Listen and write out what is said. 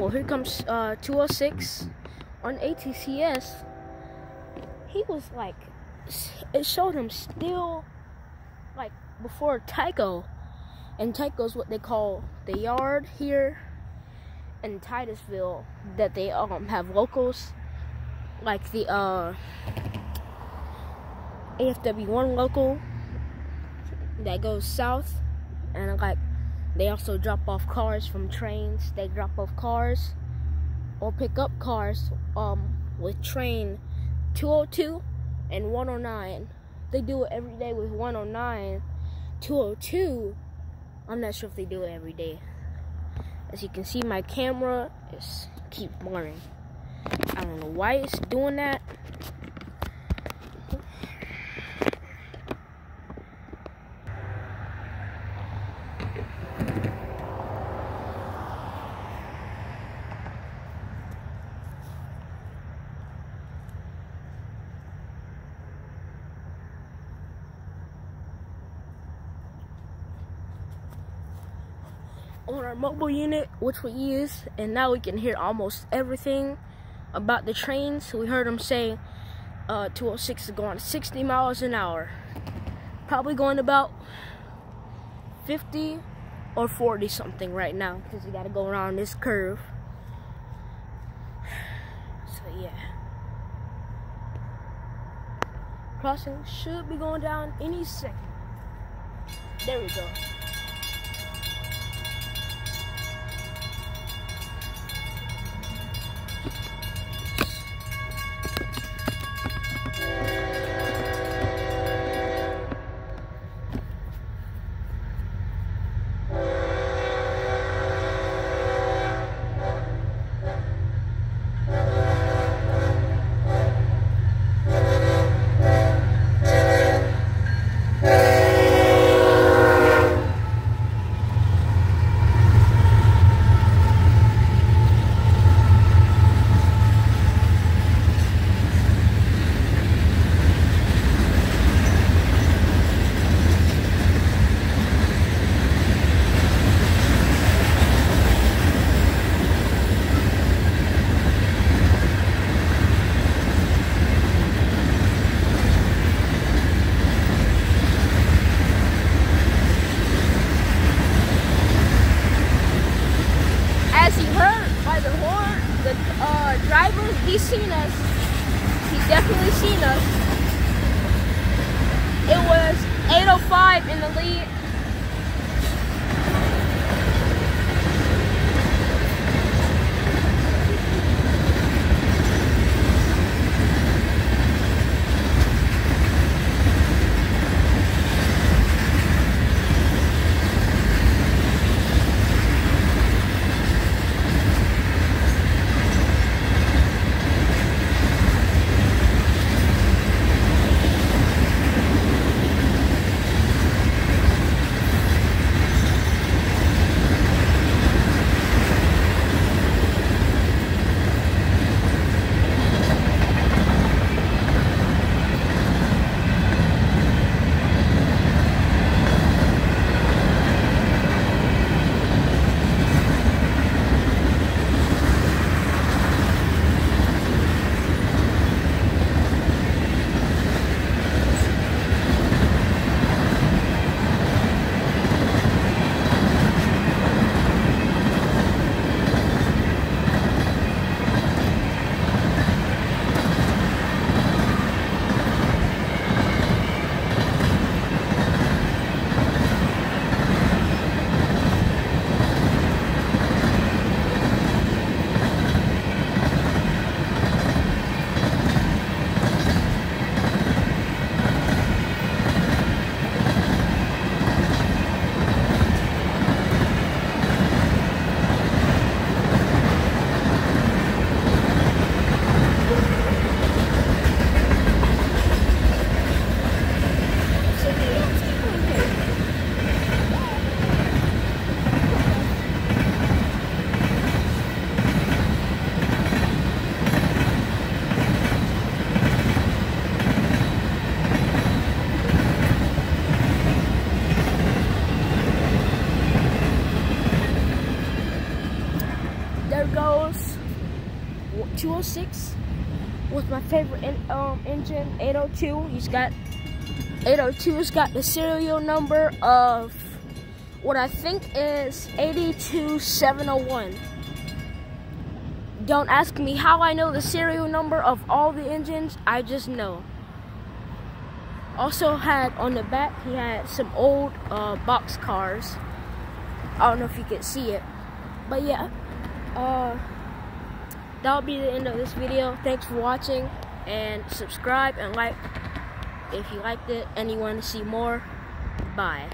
Well, here comes uh, 206 on ATCS. He was like, it showed him still like before Tico. And Tico's what they call the yard here in Titusville that they um have locals like the uh AFW1 local that goes south and like they also drop off cars from trains. They drop off cars or pick up cars um, with train 202 and 109. They do it every day with 109. 202, I'm not sure if they do it every day. As you can see, my camera is keep blurring. I don't know why it's doing that. On our mobile unit, which we use, and now we can hear almost everything about the trains. We heard them say uh, 206 is going 60 miles an hour. Probably going about 50 or 40 something right now because we got to go around this curve. So yeah. Crossing should be going down any second. There we go. as he heard by the horn, the uh, driver, he's seen us. He's definitely seen us. It was 805 in the lead. Chose 206 was my favorite um, engine, 802. He's got 802's got the serial number of what I think is 82701. Don't ask me how I know the serial number of all the engines, I just know. Also had on the back, he had some old uh, box cars. I don't know if you can see it, but yeah. Uh, that'll be the end of this video. Thanks for watching and subscribe and like if you liked it and you want to see more. Bye.